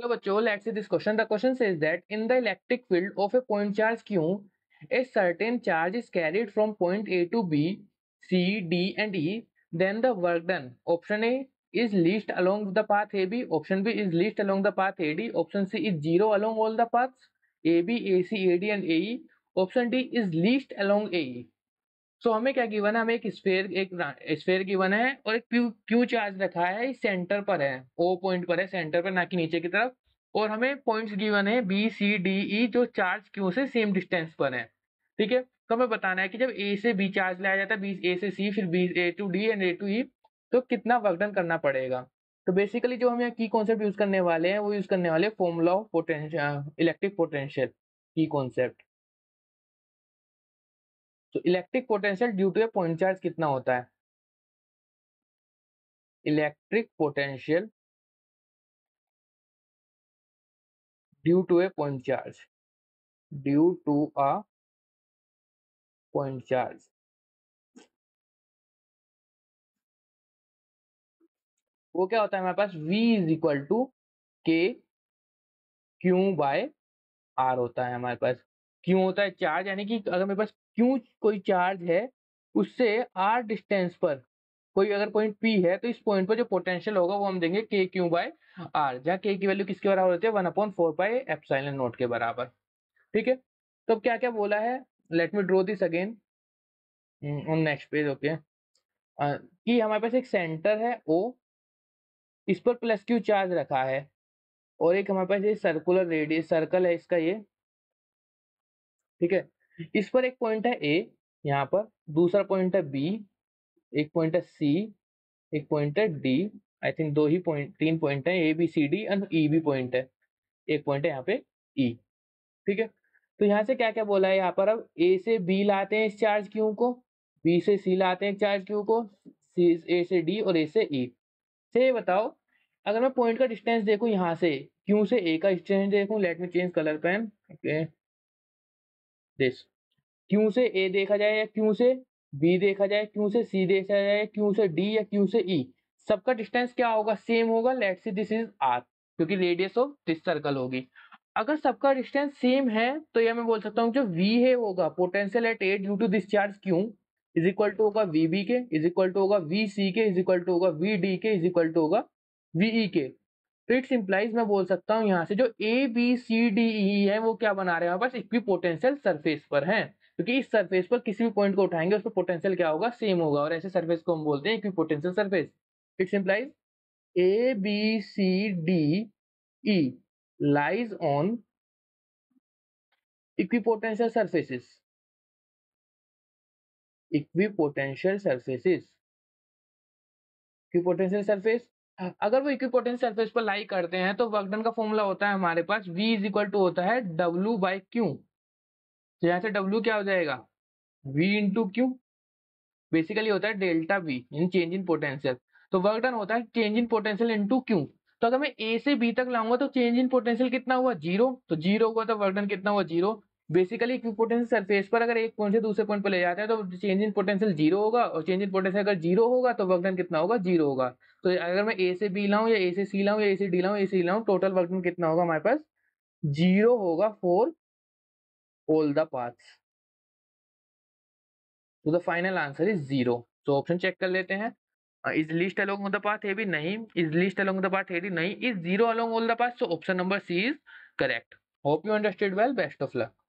Hello, bachcho, let's see this question. The question says that in the electric field of a point charge Q, a certain charge is carried from point A to B, C, D and E. Then the work done. Option A is least along the path AB. Option B is least along the path AD. Option C is zero along all the paths AB, AC, AD and AE. Option D is least along AE. So so, हमें क्या given है हमें एक sphere एक sphere given है और एक Q Q charge रखा है सेंटर पर है ओ पॉइंट पर है सेंटर पर ना कि नीचे की तरफ और हमें पॉइंट्स गिवन है बी सी डी ई जो चार्ज क्यू से सेम डिस्टेंस पर है ठीक है तो हमें बताना है कि जब ए से बी चार्ज लाया जाता है बी ए से सी फिर B A to D and A to E तो कितना वर्कडन करना पड़ेगा तो बेसिकली जो हम यहाँ की कॉन्सेप्ट यूज करने वाले हैं वो यूज करने वाले formula of potential electric potential की कॉन्सेप्ट तो electric potential due to a point charge कितना होता है electric potential due to a point charge due to a point charge वो क्या होता है हमारे पास V is equal to K Q by R होता है हमारे पास क्यों होता है चार्ज यानी कि अगर मेरे पास क्यों कोई चार्ज है उससे आर डिस्टेंस पर कोई अगर पॉइंट पी है तो इस पॉइंट पर जो पोटेंशियल होगा वो हम देंगे के क्यू बाय आर जहाँ के की वैल्यू किसके बराबर होती है one upon four pi epsilon naught के बराबर ठीक है तो क्या क्या बोला है let me draw this again on next page okay कि हमारे पास एक सेंटर है ओ इस पर प्लस क्यू चार्ज रखा है और एक हमारे पास ये सर्कुलर रेडियस सर्कल है इसका ये ठीक है इस पर एक पॉइंट है ए यहाँ पर दूसरा पॉइंट है बी एक पॉइंट है सी एक पॉइंट है डी आई थिंक दो ही पॉइंट तीन पॉइंट है A B C D and E भी पॉइंट है एक पॉइंट है यहाँ पे ई e, ठीक है तो यहाँ से क्या क्या बोला है यहाँ पर अब ए से बी लाते हैं इस चार्ज क्यू को बी से सी लाते हैं चार्ज क्यू को सी ए से डी और ए से ई e. से तो बताओ अगर मैं पॉइंट का डिस्टेंस देखूँ यहाँ से क्यू से ए का डिस्टेंस देखूँ let me change colour pen okay this Q से ए देखा जाए या क्यों से बी देखा जाए क्यों से सी देखा जाए क्यों से डी या क्यों से ई e. सबका डिस्टेंस क्या होगा सेम होगा let see this is R क्योंकि रेडियस ऑफ दिस सर्कल होगी अगर सबका डिस्टेंस सेम है तो यह मैं बोल सकता हूँ जो वी है होगा potential at A due to this charge Q is equal to होगा वी बी के इज इक्वल टू होगा वी सी के इज इक्वल टू होगा वी डी के इज इक्वल टू होगा वीई e के इट्स तो इम्प्लाइज मैं बोल सकता हूँ यहाँ से जो ए बी सी डी ई है वो क्या बना रहे हैं पास इक्वी पोटेंशियल सर्फेस पर है क्योंकि इस सर्फेस पर किसी भी पॉइंट को उठाएंगे उस पर पोटेंशियल क्या होगा सेम होगा और ऐसे सर्फेस को हम बोलते हैं equipotential surface it's implies A B C D E potential surfaces equipotential surfaces equipotential surface अगर वो इक्विपोटेंट सरफेस पर लाई करते हैं तो वर्कडन का फॉर्मूला होता है हमारे पास V इज इक्वल टू होता है W बाई क्यू तो यहाँ से W क्या हो जाएगा V इंटू क्यू बेसिकली होता है delta V in change in potential तो वर्कडन होता है change in potential into Q तो अगर मैं a से b तक लाऊंगा तो चेंज इन पोटेंशियल कितना हुआ जीरो तो जीरो हुआ तो वर्कडन कितना हुआ जीरो बेसिकली पोटेंशियल सरफेस पर अगर एक पॉइंट से दूसरे पॉइंट पर ले जाता है तो चेंज इन पोटेंशियल जीरो होगा और चेंज इन पोटेंशियल अगर जीरो होगा तो वर्कडन कितना होगा जीरो होगा तो अगर मैं ए से बी लाऊं या ए से सी लाऊं या ए से डी लाऊं ए से e लाऊं टोटल वर्कडन कितना होगा हमारे पास जीरो होगा फोर ऑल द पाथ्स तो the final answer is zero तो ऑप्शन चेक कर लेते हैं is least along the path A भी नहीं is least along the path A भी नहीं is zero along all the path so option number C is correct hope you understand well best of luck